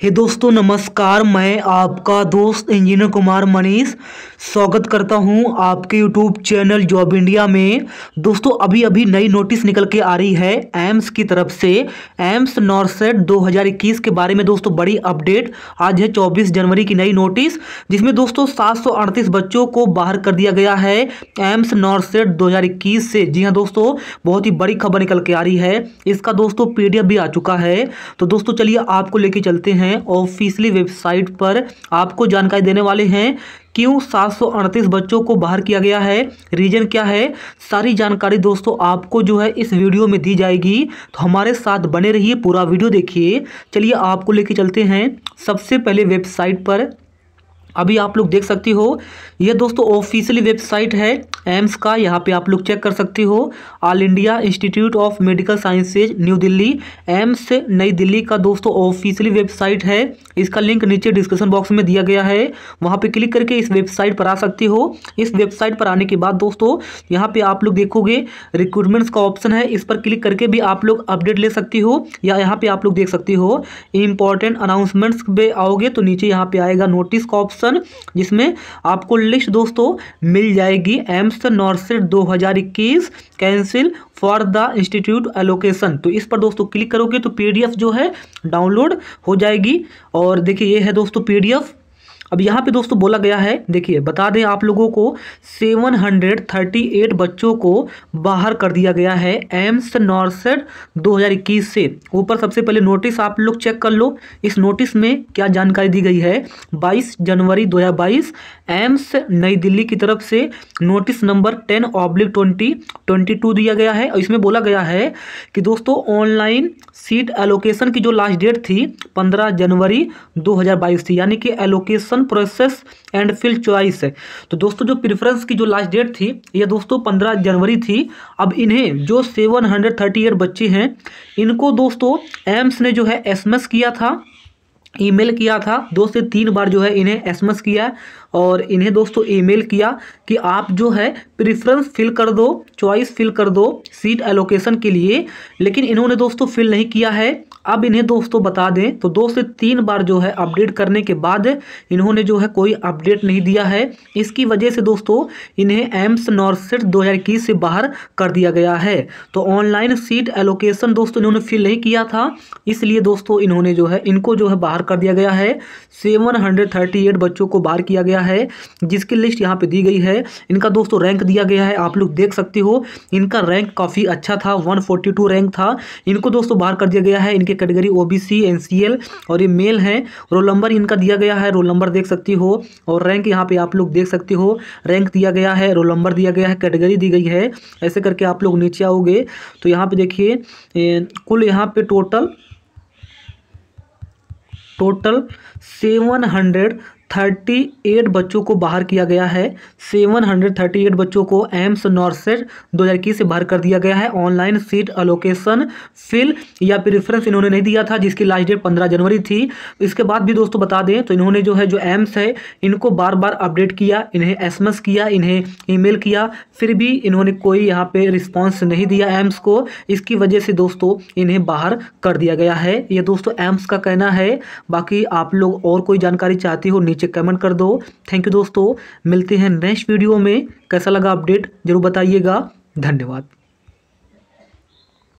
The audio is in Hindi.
हे दोस्तों, नमस्कार। मैं आपका दोस्त इंजीनियर कुमार मनीष स्वागत करता हूँ आपके यूट्यूब चैनल जॉब इंडिया में। दोस्तों अभी अभी नई नोटिस निकल के आ रही है एम्स की तरफ़ से। एम्स नॉर्सेट 2021 के बारे में दोस्तों बड़ी अपडेट आज है 24 जनवरी की नई नोटिस जिसमें दोस्तों सात सौ अड़तीस बच्चों को बाहर कर दिया गया है एम्स नॉर्सेट दो से। जी हाँ दोस्तों, बहुत ही बड़ी खबर निकल के आ रही है। इसका दोस्तों पीडीएफ भी आ चुका है। तो दोस्तों, चलिए आपको लेके चलते हैं। हैं। ऑफिशियली वेबसाइट पर आपको जानकारी देने वाले हैं क्यों सात सौ अड़तीस बच्चों को बाहर किया गया है। रीजन क्या है? सारी जानकारी दोस्तों आपको जो है इस वीडियो में दी जाएगी। तो हमारे साथ बने रहिए, पूरा वीडियो देखिए। चलिए आपको लेके चलते हैं। सबसे पहले वेबसाइट पर अभी आप लोग देख सकती हो यह दोस्तों ऑफिशियली वेबसाइट है एम्स का, यहाँ पे आप लोग चेक कर सकती हो। All India institute of medical sciences new Delhi AIIMS Nai Delhi का दोस्तों ऑफिशियली वेबसाइट है, इसका लिंक नीचे डिस्क्रिप्शन बॉक्स में दिया गया है। वहाँ पे क्लिक करके इस वेबसाइट पर आ सकती हो। इस वेबसाइट पर आने के बाद दोस्तों, यहाँ पर आप लोग देखोगे रिक्रूटमेंट्स का ऑप्शन है, इस पर क्लिक करके भी आप लोग अपडेट ले सकती हो, या यहाँ पर आप लोग देख सकती हो। इंपॉर्टेंट अनाउंसमेंट्स पे आओगे तो नीचे यहाँ पर आएगा नोटिस का ऑप्शन ऑप्शन जिसमें आपको लिस्ट दोस्तों मिल जाएगी AIIMS NORCET 2021 cancel for the institute allocation तो इस पर दोस्तों क्लिक करोगे तो पीडीएफ जो है डाउनलोड हो जाएगी। और देखिए, ये है दोस्तों पीडीएफ अब यहाँ पे दोस्तों बोला गया है, देखिए, बता दें आप लोगों को 738 बच्चों को बाहर कर दिया गया है एम्स नॉर्सेट 2021 से। ऊपर सबसे पहले नोटिस आप लोग चेक कर लो, इस नोटिस में क्या जानकारी दी गई है? 22 जनवरी 2022 एम्स नई दिल्ली की तरफ़ से notice number 10 oblique twenty twenty two दिया गया है। और इसमें बोला गया है कि दोस्तों ऑनलाइन सीट एलोकेशन की जो लास्ट डेट थी, पंद्रह जनवरी दो हज़ार बाईस थी, यानी कि allocation selection process and fill choice है। तो दोस्तों, जो प्रेफरेंस की जो लास्ट डेट थी, ये दोस्तों पंद्रह जनवरी थी। अब इन्हें जो सेवन हंड्रेड थर्टी एट बच्चे हैं, इनको दोस्तों एम्स ने जो है एसएमएस किया था ईमेल किया था, दो से तीन बार जो है इन्हें एसएमएस किया और इन्हें दोस्तों ईमेल किया कि आप जो है प्रेफरेंस फिल कर दो चॉइस फिल कर दो सीट एलोकेशन के लिए, लेकिन इन्होंने दोस्तों फिल नहीं किया है। अब इन्हें दोस्तों बता दें तो दो से तीन बार जो है अपडेट करने के बाद इन्होंने जो है कोई अपडेट नहीं दिया है। इसकी वजह से दोस्तों, इन्हें एम्स नॉर्सेट दो से बाहर कर दिया गया है। तो ऑनलाइन सीट एलोकेशन दोस्तों इन्होंने फिल नहीं किया था, इसलिए दोस्तों इन्होंने जो है, इनको जो है बाहर कर दिया गया है। सेवन बच्चों को बाहर किया गया है, जिसकी लिस्ट यहाँ पे दी गई है। इनका दोस्तों रैंक दिया गया है, आप लोग देख सकते हो। इनका रैंक काफ़ी अच्छा था, वन रैंक था। इनको दोस्तों बाहर कर दिया गया है, इनके कैटेगरी ओ बी सी और ये मेल है। रोल नंबर इनका दिया गया है। रोल नंबर देख सकती हो। और रैंक यहाँ पे आप लोग देख सकते हो। रैंक दिया गया है। रोल नंबर दिया गया है। कैटेगरी दी गई है। ऐसे करके आप लोग नीचे आओगे। तो यहाँ पे देखिए कुल यहाँ पे total total seven hundred thirty eight बच्चों को बाहर किया गया है। सेवन हंड्रेड थर्टी एट बच्चों को एम्स नॉर्सेट दो हज़ार इक्कीस से बाहर कर दिया गया है। ऑनलाइन सीट अलोकेशन फिल या प्रेफरेंस इन्होंने नहीं दिया था, जिसकी लास्ट डेट पंद्रह जनवरी थी। इसके बाद भी दोस्तों बता दें तो इन्होंने जो है, जो एम्स है, इनको बार बार अपडेट किया, इन्हें एसएमएस किया, इन्हें ई किया, फिर भी इन्होंने कोई यहाँ पर रिस्पॉन्स नहीं दिया एम्स को। इसकी वजह से दोस्तों इन्हें बाहर कर दिया गया है। ये दोस्तों एम्स का कहना है। बाकी आप लोग और कोई जानकारी चाहती हो नीचे कमेंट कर दो। थैंक यू दोस्तों। मिलते हैं नेक्स्ट वीडियो में। कैसा लगा अपडेट ज़रूर बताइएगा। धन्यवाद।